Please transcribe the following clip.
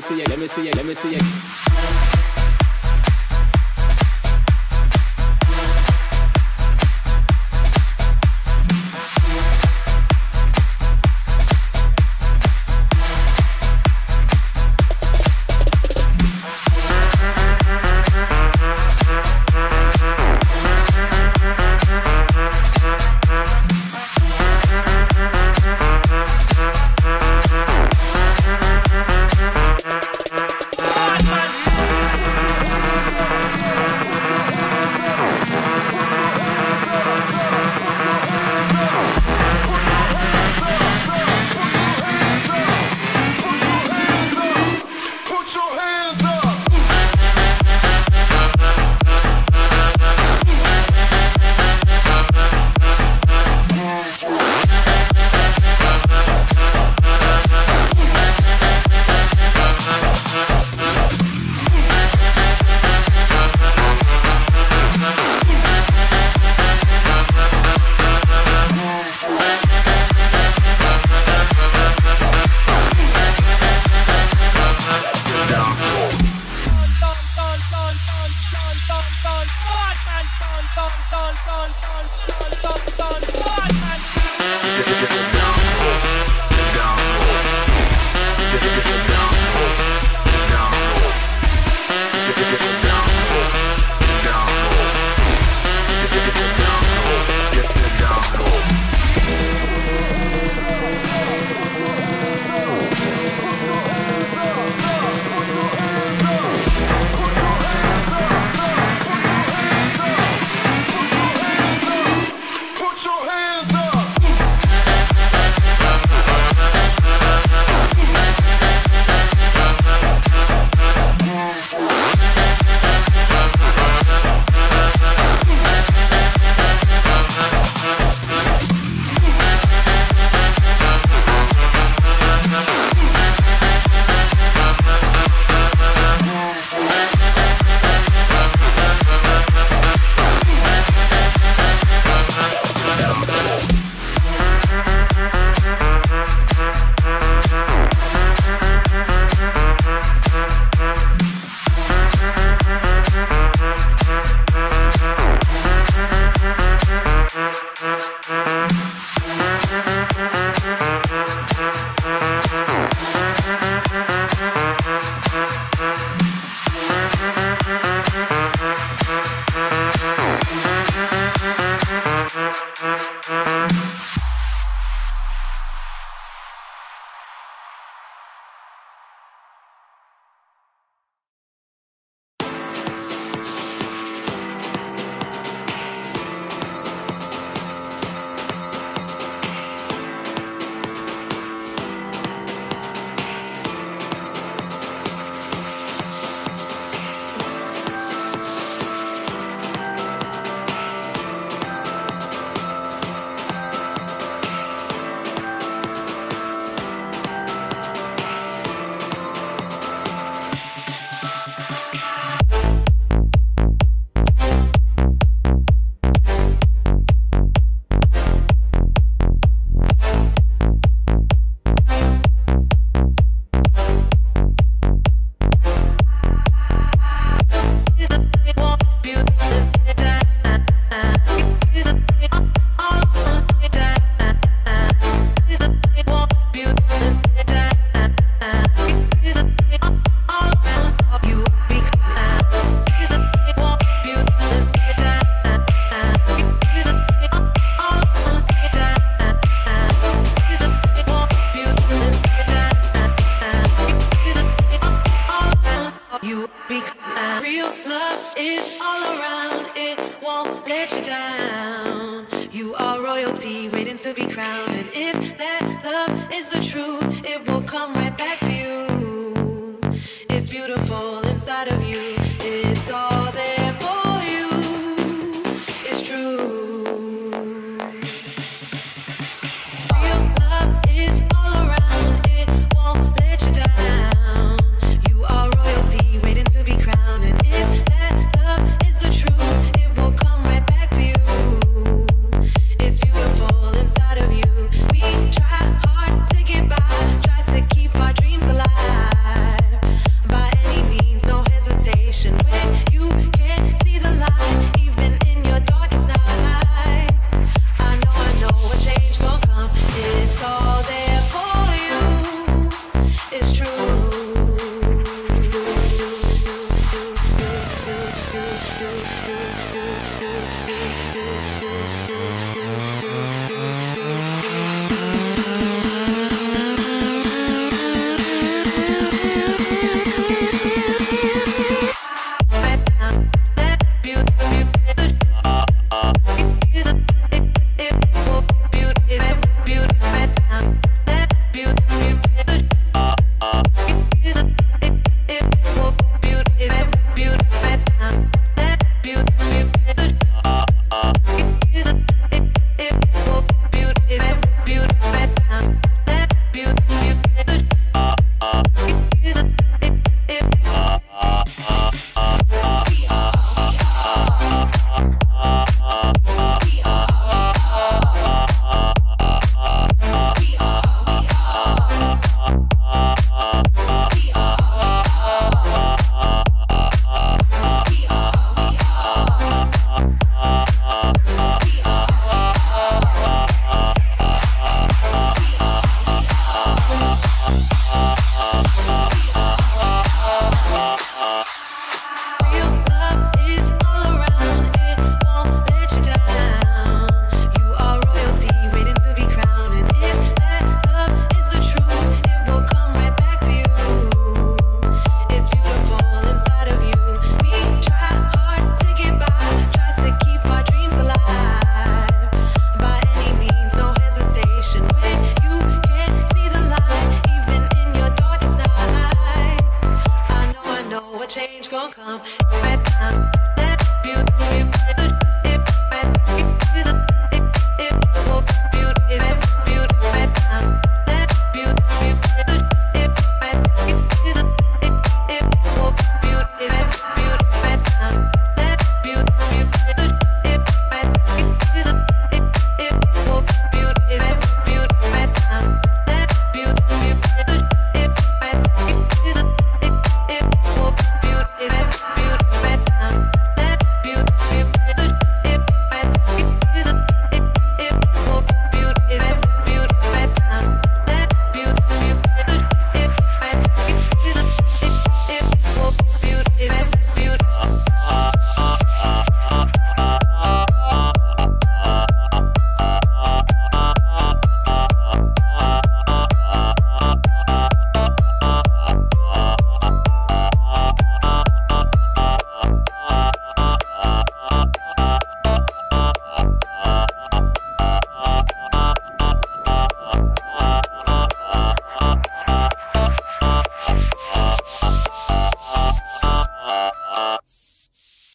me see it, let me see it, let me see it. The truth. Change gon' come.